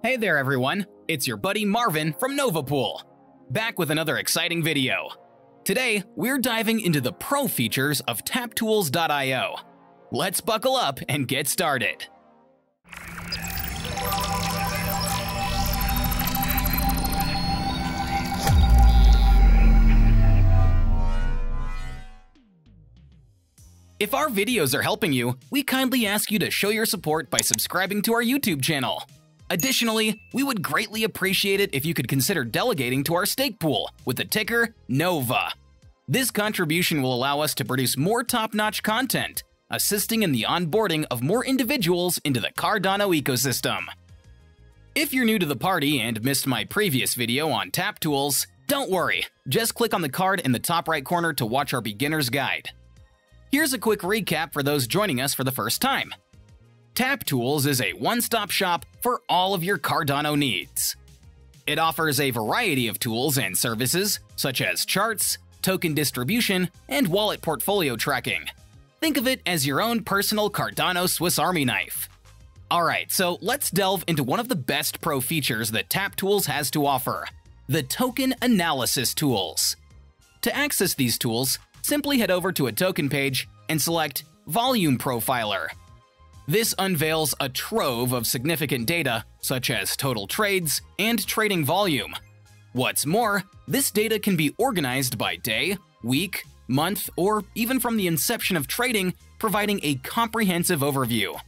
Hey there everyone, it's your buddy Marvin from Novapool, back with another exciting video. Today, we're diving into the pro features of TapTools.io. Let's buckle up and get started. If our videos are helping you, we kindly ask you to show your support by subscribing to our YouTube channel. Additionally, we would greatly appreciate it if you could consider delegating to our stake pool with the ticker NOVA. This contribution will allow us to produce more top-notch content, assisting in the onboarding of more individuals into the Cardano ecosystem. If you're new to the party and missed my previous video on Tap Tools, don't worry, just click on the card in the top right corner to watch our beginner's guide. Here's a quick recap for those joining us for the first time. Tap Tools is a one-stop shop for all of your Cardano needs. It offers a variety of tools and services, such as charts, token distribution, and wallet portfolio tracking. Think of it as your own personal Cardano Swiss Army knife. Alright, so let's delve into one of the best pro features that Tap Tools has to offer the Token Analysis Tools. To access these tools, simply head over to a token page and select Volume Profiler. This unveils a trove of significant data, such as total trades and trading volume. What's more, this data can be organized by day, week, month, or even from the inception of trading, providing a comprehensive overview.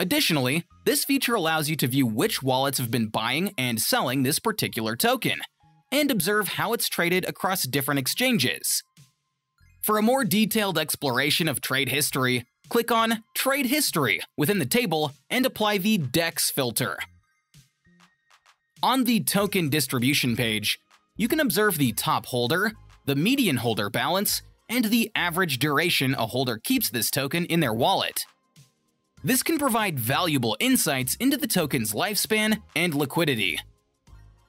Additionally, this feature allows you to view which wallets have been buying and selling this particular token, and observe how it's traded across different exchanges. For a more detailed exploration of trade history, click on Trade History within the table and apply the DEX filter. On the token distribution page, you can observe the top holder, the median holder balance, and the average duration a holder keeps this token in their wallet. This can provide valuable insights into the token's lifespan and liquidity.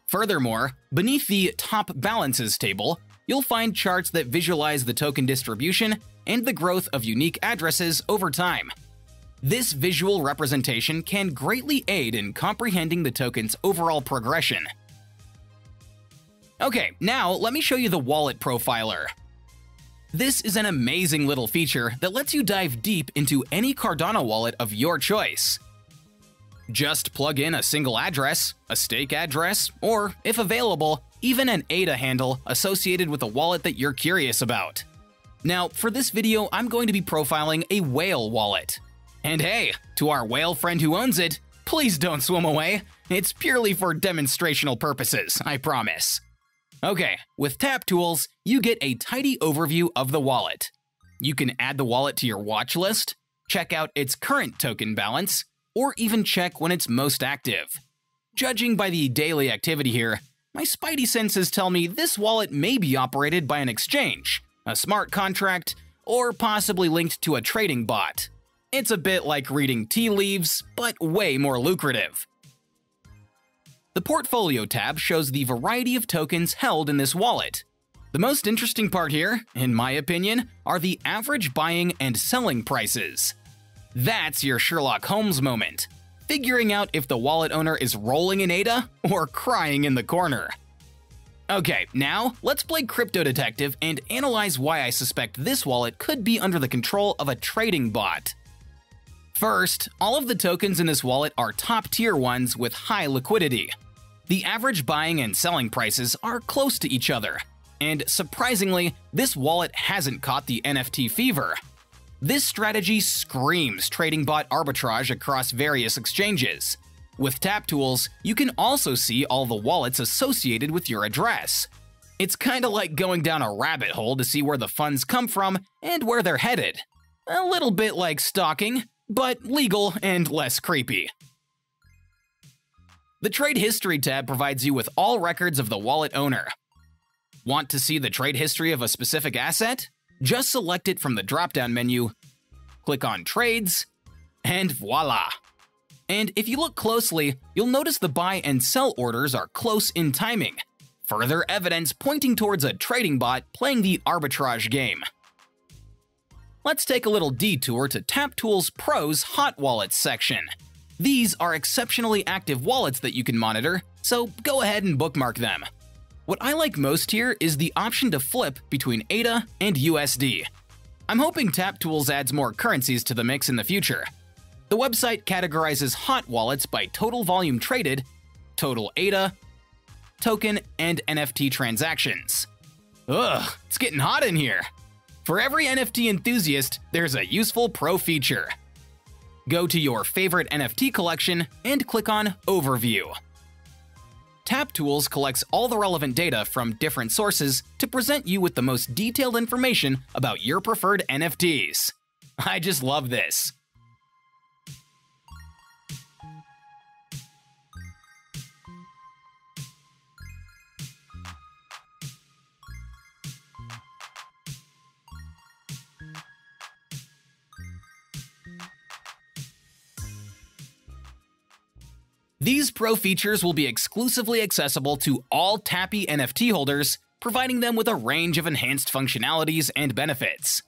Furthermore, beneath the Top Balances table, you'll find charts that visualize the token distribution and the growth of unique addresses over time. This visual representation can greatly aid in comprehending the token's overall progression. Okay, now let me show you the Wallet Profiler. This is an amazing little feature that lets you dive deep into any Cardano wallet of your choice. Just plug in a single address, a stake address, or, if available, even an ADA handle associated with a wallet that you're curious about. Now, for this video, I'm going to be profiling a whale wallet. And hey, to our whale friend who owns it, please don't swim away. It's purely for demonstrational purposes, I promise. Okay, with Tap Tools, you get a tidy overview of the wallet. You can add the wallet to your watch list, check out its current token balance, or even check when it's most active. Judging by the daily activity here, my spidey senses tell me this wallet may be operated by an exchange, a smart contract, or possibly linked to a trading bot. It's a bit like reading tea leaves, but way more lucrative. The Portfolio tab shows the variety of tokens held in this wallet. The most interesting part here, in my opinion, are the average buying and selling prices. That's your Sherlock Holmes moment figuring out if the wallet owner is rolling in ADA or crying in the corner. Okay, now let's play Crypto Detective and analyze why I suspect this wallet could be under the control of a trading bot. First, all of the tokens in this wallet are top tier ones with high liquidity. The average buying and selling prices are close to each other, and surprisingly, this wallet hasn't caught the NFT fever. This strategy screams trading bot arbitrage across various exchanges. With Tap Tools, you can also see all the wallets associated with your address. It's kinda like going down a rabbit hole to see where the funds come from and where they're headed. A little bit like stalking, but legal and less creepy. The Trade History tab provides you with all records of the wallet owner. Want to see the trade history of a specific asset? Just select it from the drop-down menu, click on Trades, and voila! And if you look closely, you'll notice the buy and sell orders are close in timing, further evidence pointing towards a trading bot playing the arbitrage game. Let's take a little detour to TapTools Pro's Hot Wallets section. These are exceptionally active wallets that you can monitor, so go ahead and bookmark them. What I like most here is the option to flip between ADA and USD. I'm hoping TapTools adds more currencies to the mix in the future. The website categorizes hot wallets by total volume traded, total ADA, token, and NFT transactions. Ugh, it's getting hot in here. For every NFT enthusiast, there's a useful pro feature. Go to your favorite NFT collection and click on Overview. Tap Tools collects all the relevant data from different sources to present you with the most detailed information about your preferred NFTs. I just love this. These pro features will be exclusively accessible to all Tappy NFT holders, providing them with a range of enhanced functionalities and benefits.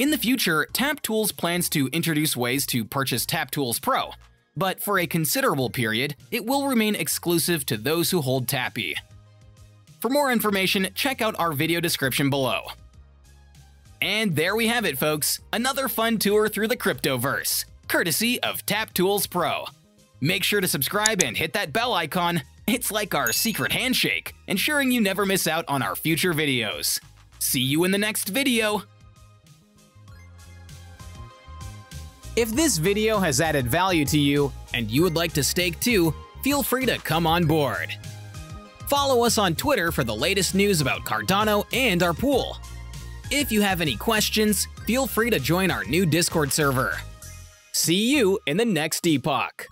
In the future, TapTools plans to introduce ways to purchase TapTools Pro, but for a considerable period, it will remain exclusive to those who hold Tappy. For more information, check out our video description below. And there we have it, folks, another fun tour through the cryptoverse, courtesy of TapTools Pro. Make sure to subscribe and hit that bell icon. It's like our secret handshake, ensuring you never miss out on our future videos. See you in the next video! If this video has added value to you, and you would like to stake too, feel free to come on board. Follow us on Twitter for the latest news about Cardano and our pool. If you have any questions, feel free to join our new Discord server. See you in the next epoch!